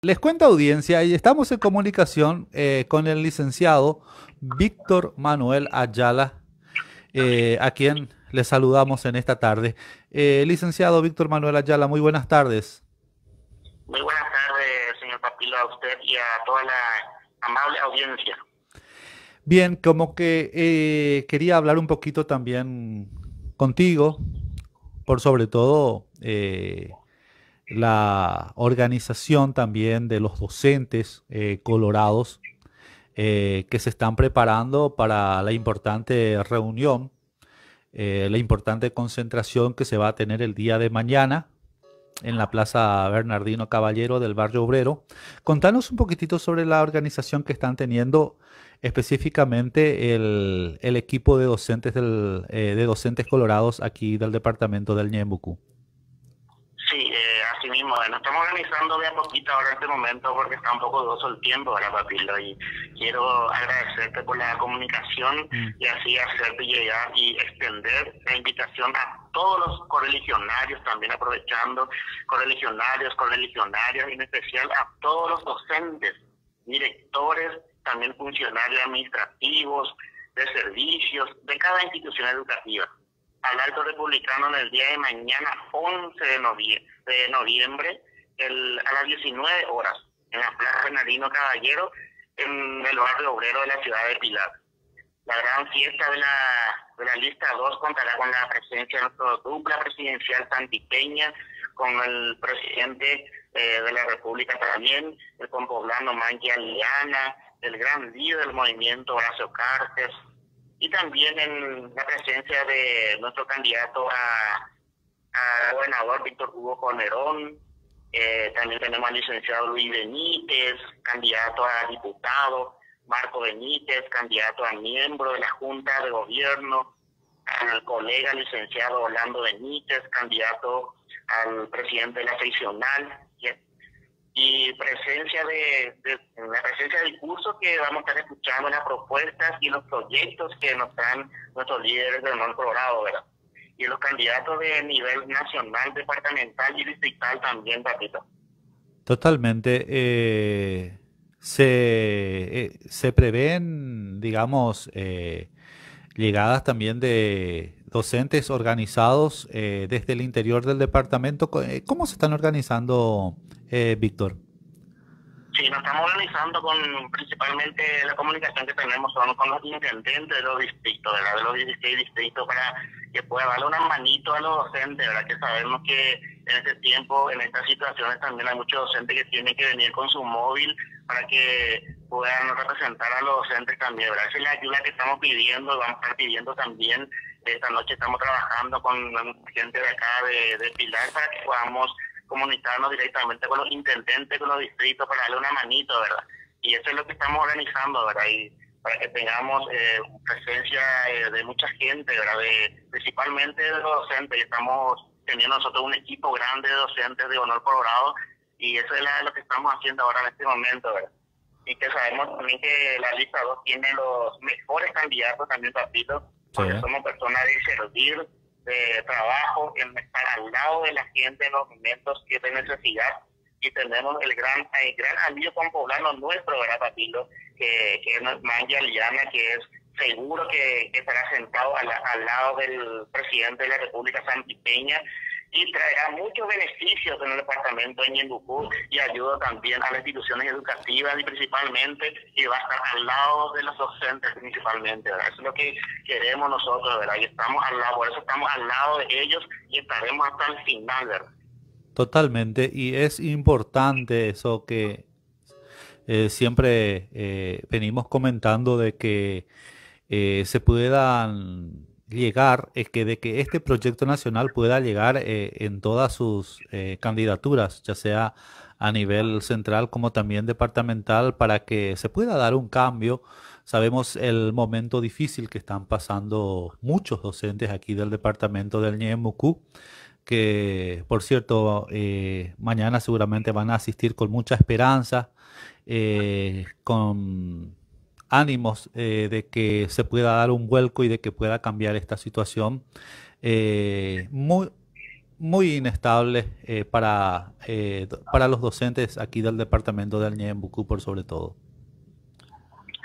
Les cuento audiencia y estamos en comunicación eh, con el licenciado Víctor Manuel Ayala, eh, a quien le saludamos en esta tarde. Eh, licenciado Víctor Manuel Ayala, muy buenas tardes. Muy buenas tardes, señor Papilo, a usted y a toda la amable audiencia. Bien, como que quería hablar un poquito también contigo, por sobre todo la organización también de los docentes eh, colorados eh, que se están preparando para la importante reunión, eh, la importante concentración que se va a tener el día de mañana en la Plaza Bernardino Caballero del Barrio Obrero. Contanos un poquitito sobre la organización que están teniendo específicamente el, equipo de docentes, de docentes colorados aquí del departamento del Ñembucú. Sí, eh, así mismo, nos estamos organizando de a poquito ahora en este momento porque está un poco dudoso el tiempo, ¿verdad, Papilo? Y quiero agradecerte por la comunicación mm. y así hacerte llegar y extender la invitación a todos los correligionarios, también aprovechando correligionarios, correligionarias, y en especial a todos los docentes, directores, también funcionarios administrativos, de servicios, de cada institución educativa al alto republicano en el día de mañana, 11 de noviembre, de noviembre el, a las 19 horas, en la Plaza Bernardino Caballero, en el barrio obrero de la ciudad de Pilar. La gran fiesta de la, de la lista 2 contará con la presencia de nuestra dupla presidencial santipeña, con el presidente eh, de la República también, el compoblano Mangia Liana, el gran líder del movimiento Horacio Cartes, y también en la presencia de nuestro candidato a, gobernador Víctor Hugo Conerón, eh, también tenemos al licenciado Luis Benítez, candidato a diputado, Marco Benítez, candidato a miembro de la Junta de Gobierno, al colega licenciado Orlando Benítez, candidato al presidente de la seccional, y presencia de, la presencia del curso que vamos a estar escuchando las propuestas y los proyectos que nos dan nuestros líderes del honor colorado, ¿verdad? Y los candidatos de nivel nacional, departamental y distrital también, Patito. Totalmente. Eh, se, eh, se prevén, digamos, eh, llegadas también de docentes organizados desde el interior del departamento. ¿Cómo se están organizando eh, Víctor? Sí, nos estamos organizando con principalmente la comunicación que tenemos con, los intendentes de los distritos, de los 16 distritos, para que pueda darle una manito a los docentes, ¿verdad? que sabemos que en este tiempo, en estas situaciones también hay muchos docentes que tienen que venir con su móvil para que puedan representar a los docentes también. ¿verdad? Esa es la ayuda que estamos pidiendo, vamos a estar pidiendo también. Esta noche estamos trabajando con gente de acá de, Pilar para que podamos comunicarnos directamente con los intendentes, con los distritos, para darle una manito, ¿verdad? Y eso es lo que estamos organizando, ¿verdad? Y para que tengamos eh, presencia eh, de mucha gente, ¿verdad? De, principalmente de los docentes. Y estamos teniendo nosotros un equipo grande de docentes de honor colorado y eso es lo que estamos haciendo ahora en este momento, ¿verdad? Y que sabemos también que la lista 2 tiene los mejores candidatos también, partidos, porque somos personas de servir, de trabajo, en estar al lado de la gente en los momentos que de necesidad. Y tenemos el gran el gran amigo con poblano nuestro, ¿verdad, Papilo? Que, que es Manja Liana, que es seguro que, estará sentado al, al, lado del presidente de la República Santipeña y traerá muchos beneficios en el departamento de Ñembucú y ayuda también a las instituciones educativas y principalmente y va a estar al lado de los docentes principalmente, Eso es lo que queremos nosotros, ¿verdad? Y estamos al lado, por eso estamos al lado de ellos y estaremos hasta el final, ¿verdad? Totalmente, y es importante eso que eh, siempre eh, venimos comentando de que eh, se puedan llegar, es que de que este proyecto nacional pueda llegar eh, en todas sus eh, candidaturas, ya sea a nivel central como también departamental, para que se pueda dar un cambio. Sabemos el momento difícil que están pasando muchos docentes aquí del departamento del Ñemucú, que por cierto, eh, mañana seguramente van a asistir con mucha esperanza, con ánimos eh, de que se pueda dar un vuelco y de que pueda cambiar esta situación. Eh, muy, muy inestable eh, para, eh, para los docentes aquí del departamento de Alñembucú por sobre todo.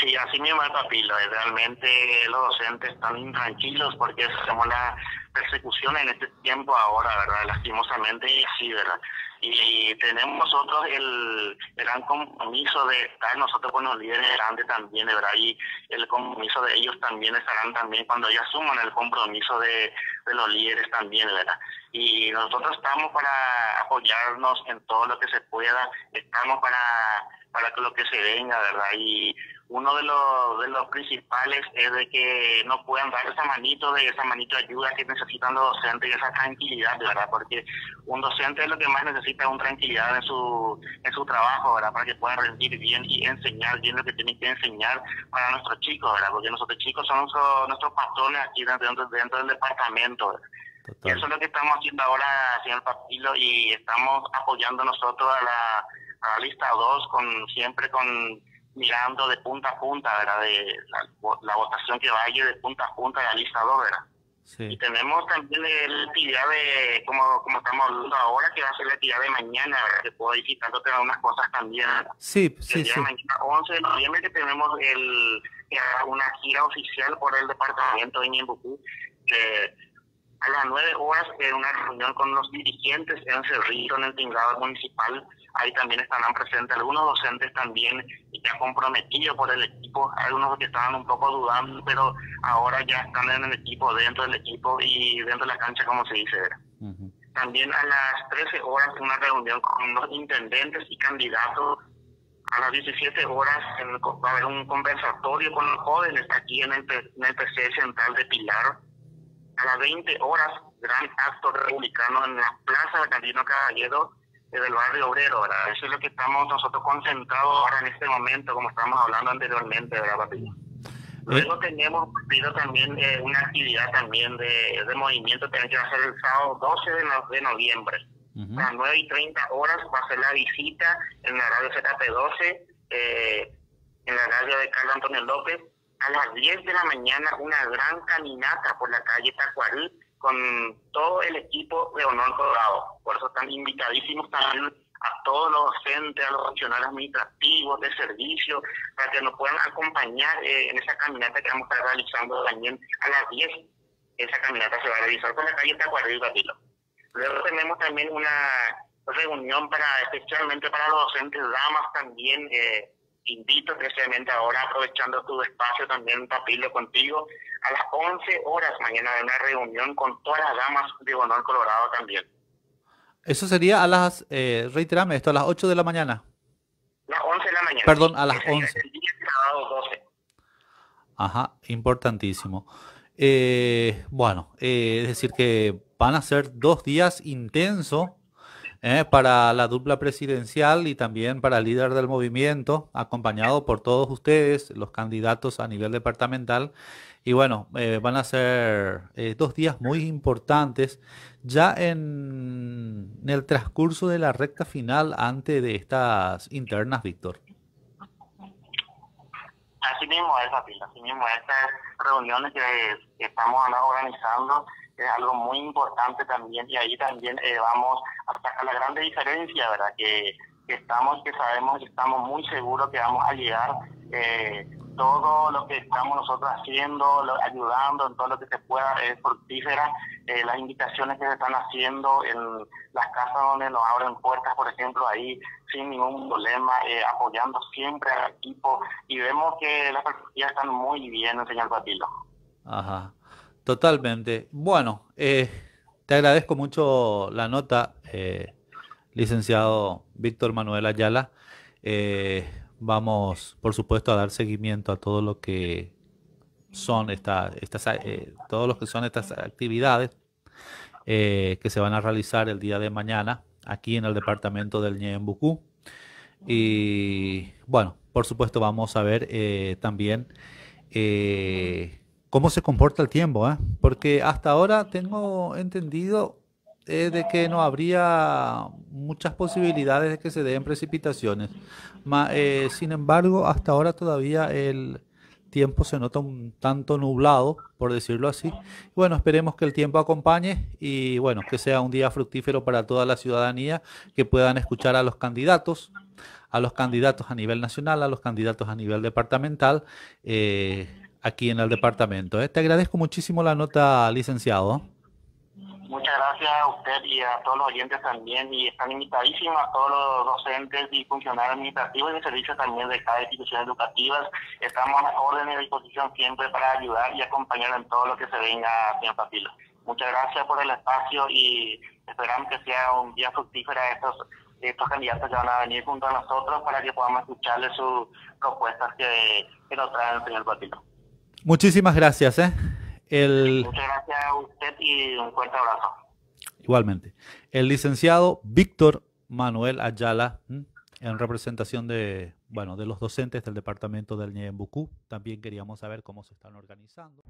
Sí, así mismo es papilo. Realmente los docentes están intranquilos porque hacemos la persecución en este tiempo ahora, ¿verdad? Lastimosamente y así, ¿verdad? y tenemos nosotros el, gran compromiso de estar nosotros con los líderes grandes también, verdad, y el compromiso de ellos también estarán también cuando ellos asuman el compromiso de los líderes también, ¿verdad? Y nosotros estamos para apoyarnos en todo lo que se pueda, estamos para, para que lo que se venga, ¿verdad? Y uno de los, de los principales es de que no puedan dar esa manito de esa manito de ayuda que necesitan los docentes y esa tranquilidad, ¿verdad? Porque un docente es lo que más necesita es una tranquilidad en su, en su trabajo, ¿verdad? Para que pueda rendir bien y enseñar bien lo que tienen que enseñar para nuestros chicos, ¿verdad? Porque nosotros chicos son nuestros, patrones aquí dentro, dentro del departamento, ¿verdad? Eso es lo que estamos haciendo ahora, señor Papilo, y estamos apoyando nosotros a la, la lista 2 con siempre con mirando de punta a punta, ¿verdad? De la, votación que vaya de punta a punta de la lista 2, ¿verdad? Sí. Y tenemos también la actividad de, como, como estamos hablando ahora, que va a ser la actividad de mañana, ¿verdad? Que puedo ir citándote unas cosas también. Sí, sí, sí. mañana, 11 de noviembre, que tenemos el, una gira oficial por el departamento de Ñembucú, que a las 9 horas en una reunión con los dirigentes en Cerrito, en el tinglado municipal, ahí también estarán presentes algunos docentes también ya comprometidos por el equipo, algunos que estaban un poco dudando, pero ahora ya están en el equipo, dentro del equipo y dentro de la cancha, como se dice. También a las 13 horas una reunión con los intendentes y candidatos. A las 17 horas va a haber un conversatorio con los jóvenes aquí en el, en el PC central de Pilar. A las 20 horas, gran acto republicano en la Plaza de Candino Caballero del barrio obrero, ¿verdad? Eso es lo que estamos nosotros concentrados ahora en este momento, como estamos hablando anteriormente, ¿verdad, Papi? Luego tenemos pido también eh, una actividad también de, de movimiento, tiene que ser el sábado 12 de, noviembre. A las 9 y 30 horas va a ser la visita en la radio ZP12, eh, en la radio de Carlos Antonio López. A las 10 de la mañana una gran caminata por la calle Tacuarí con todo el equipo de Honor Colorado. Por eso están invitadísimos también a todos los docentes, a los funcionarios administrativos, de servicio, para que nos puedan acompañar eh, en esa caminata que vamos a estar realizando también a las 10. Esa caminata se va a realizar por la calle Tacuarí Batilo. Luego tenemos también una reunión para especialmente para los docentes damas también. Eh, invito especialmente ahora, aprovechando tu espacio también, Papilo, contigo, a las 11 horas mañana de una reunión con todas las damas de Honor Colorado también. Eso sería a las, eh, reiterame esto, a las 8 de la mañana. Las 11 de la mañana. Perdón, a las 11. El día 12. Ajá, importantísimo. Eh, bueno, eh, es decir que van a ser dos días intensos eh, para la dupla presidencial y también para el líder del movimiento, acompañado por todos ustedes, los candidatos a nivel departamental. Y bueno, eh, van a ser eh, dos días muy importantes ya en, el transcurso de la recta final antes de estas internas, Víctor. Así mismo es, así mismo estas reuniones que estamos organizando es algo muy importante también y ahí también eh, vamos a la grande diferencia, ¿verdad? Que, estamos, que sabemos y estamos muy seguros que vamos a llegar eh, todo lo que estamos nosotros haciendo, ayudando en todo lo que se pueda, es fructífera. Eh, las invitaciones que se están haciendo en las casas donde nos abren puertas, por ejemplo, ahí sin ningún problema, apoyando siempre al equipo y vemos que las perspectivas están muy bien, señor Patilo. Ajá. Totalmente. Bueno, eh, te agradezco mucho la nota, eh, licenciado Víctor Manuel Ayala. Eh, vamos, por supuesto, a dar seguimiento a todo lo que son estas, todos los que son estas actividades que se van a realizar el día de mañana aquí en el departamento del Ñembucú. Y bueno, por supuesto, vamos a ver también cómo se comporta el tiempo, ¿eh? porque hasta ahora tengo entendido eh, de que no habría muchas posibilidades de que se den precipitaciones. Eh, sin embargo, hasta ahora todavía el tiempo se nota un tanto nublado, por decirlo así. Bueno, esperemos que el tiempo acompañe y bueno, que sea un día fructífero para toda la ciudadanía, que puedan escuchar a los candidatos, a los candidatos a nivel nacional, a los candidatos a nivel departamental, eh, aquí en el departamento. ¿eh? Te agradezco muchísimo la nota, licenciado. Muchas gracias a usted y a todos los oyentes también y están invitadísimos a todos los docentes y funcionarios administrativos y de servicio también de cada institución educativa. Estamos a orden y disposición siempre para ayudar y acompañar en todo lo que se venga, señor Papilo. Muchas gracias por el espacio y esperamos que sea un día fructífero a estos, estos candidatos que van a venir junto a nosotros para que podamos escucharles sus propuestas que, que nos traen el señor Papilo. Muchísimas gracias. ¿eh? Muchas gracias a usted y un fuerte abrazo. Igualmente. El licenciado Víctor Manuel Ayala, en representación de, bueno, de los docentes del departamento del Ñembucú, también queríamos saber cómo se están organizando.